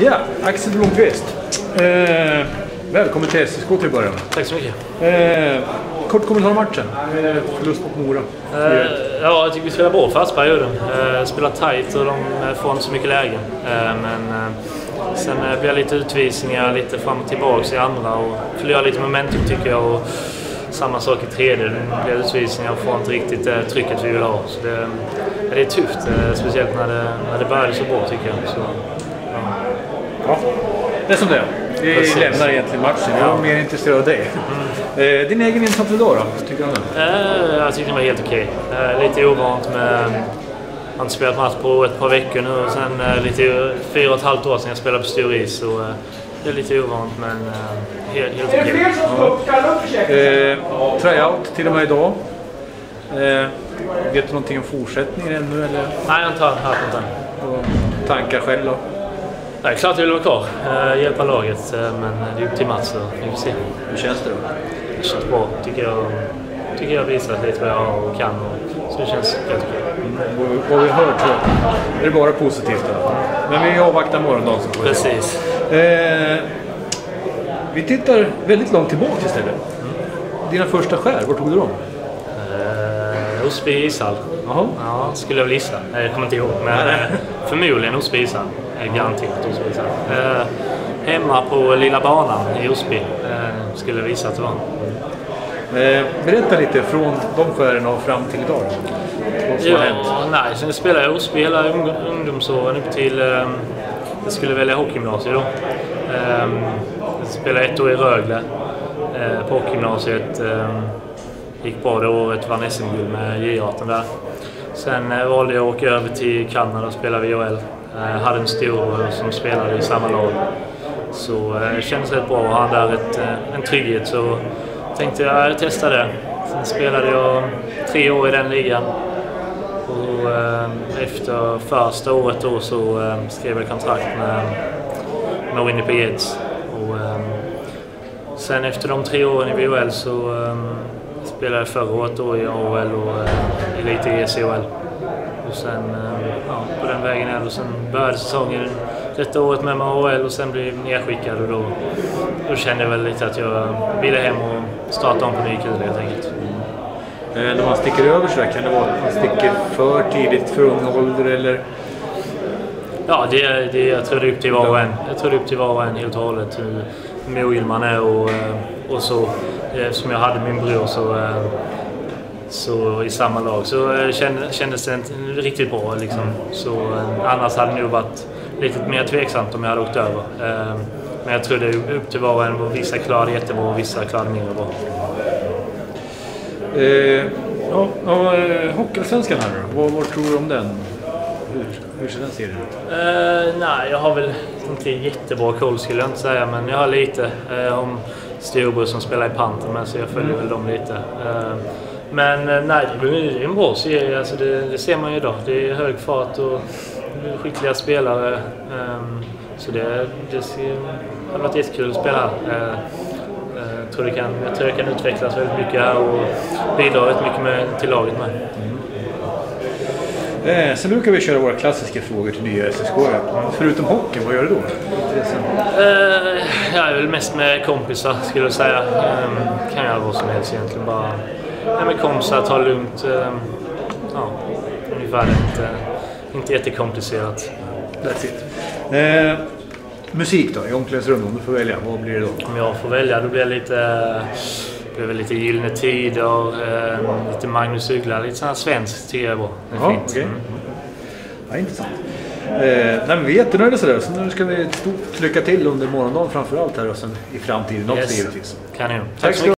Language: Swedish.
Ja, Axel Blomqvist. Eh, välkommen till SSK till att börja med. Tack så mycket. Eh, kort kommentar om matchen. Eh, förlust mot Mora. Eh, ja, jag tycker vi spelar bra första perioden. Eh, spelar tight och de får inte så mycket lägen. Eh, men eh, sen eh, blir det lite utvisningar, lite fram och tillbaka i andra och förlorar lite momentum tycker jag. Och samma sak i tredje. Det blir utvisningar och får inte riktigt eh, trycket vi vill ha. Så det, det är tufft, speciellt när det, när det började så bra tycker jag. Så, ja. Ja, det är som det är. Vi Precis. lämnar egentligen matchen. Jag är mer intresserad av dig. Eh, din egen insats idag då? Tycker du om den? Eh, jag tyckte den var helt okej. Eh, lite ovant med... Jag har inte spelat match på ett par veckor nu och sen eh, lite fyra och ett halvt år sedan jag spelade på stor is. Så, eh, det är lite ovant men eh, helt, helt okej. Eh, tryout till och med idag. Eh, vet du någonting om fortsättningen ännu eller Nej, jag har inte hört något än. och tankar själv då? Nej, klart jag vill vara kvar. Eh, hjälpa laget. Eh, men det är upp till Mats vi får se. Hur känns det då? Det känns bra. Tycker jag, tycker jag har visat lite vad jag har och kan. Och, så det känns okej. Mm, vad vi hört så är det bara positivt. Då. Men vi avvaktar morgondagen så får vi. Precis. Eh, vi tittar väldigt långt tillbaka istället. Dina första skär, var tog du dem? Eh, Osby ishall. Jaha. Ja, skulle jag väl gissa. Jag kommer inte ihåg. Men eh, förmodligen Osby ishall. Eh, Garanterat Osby ishall. Eh, hemma på Lilla banan i Osby skulle jag visa att det var. Berätta lite från de skären och fram till idag. Vad som har hänt. Ja, nej, sen spelade jag i Osby hela ung- ungdomsåren upp till... Eh, jag skulle välja hockeygymnasiet då. Eh, jag spelade ett år i Rögle på hockeygymnasiet. Gick bra det året, vann SM-guld med J18 där. Sen eh, valde jag att åka över till Kanada och spela VHL. Eh, hade en stor som spelade i samma lag. Så eh, det kändes rätt bra att där ett, en trygghet. Så tänkte jag jag testar det. Sen spelade jag tre år i den ligan. Och efter första året då så skrev jag kontrakt med, med Winnipeg Jets. Och, sen efter de tre åren i VHL så spelade förra året då i AHL och eh, lite i SHL. Och sen eh, ja, på den vägen är det. Och sen började säsongen detta året med med AHL och sen blev jag nedskickad och då, då kände jag väl lite att jag ville hem och starta om på ny kula helt enkelt. Eh, när man sticker över så där, kan det vara att man sticker för tidigt, för ung ålder eller? Ja, det, det, jag tror det är upp till var och en. Jag tror det är upp till var och en helt och hållet hur mogen man är och, eh, och så. Eftersom jag hade min bror så, eh, så i samma lag så eh, kände- kändes det inte riktigt bra. Liksom. Så, eh, annars hade det nog varit lite mer tveksamt om jag hade åkt över. Eh, Men jag tror det är upp till var och en. Vissa klarade jättebra och vissa klarade mindre bra. Eh, ja, ja, eh, Hockeyallsvenskan här då. Vad, vad tror du om den? Hur, hur ser den serien ut? Eh, nej, jag har väl inte jättebra koll skulle jag inte säga, men jag har lite eh, om storebror som spelar i Panten med, så jag följer väl dem lite. Eh, men eh, nej, det är en bra serie, alltså det, det ser man ju idag. Det är hög fart och skickliga spelare. Eh, så det, det har varit jättekul att spela här. Eh, eh, jag tror, det kan, jag tror det kan utvecklas väldigt mycket här och bidra väldigt mycket med, till laget med. Eh, sen brukar vi köra våra klassiska frågor till nya SSK. Förutom hockey, vad gör du då? Uh, jag är väl mest med kompisar skulle jag säga. Um, kan göra vad som helst egentligen. Bara ja, med kompisar, ta det lugnt. Um, ja, ungefär. Inte, inte jättekomplicerat. That's it. Eh, musik då, i omklädningsrummet om du får välja. Vad blir det då? Om jag får välja då blir det llite, det väl lite Gyllene Tider, um, lite Magnus Uggla, lite här svenskt tycker jag är bra. Det är Ja, fint. okej. Mm. Ja, intressant. Eh, nej, men vi är jättenöjda sådär. Så nu ska vi stort lycka till under morgondagen framför allt här och sen i framtiden också Yes. givetvis. Kanon. Tack du ha.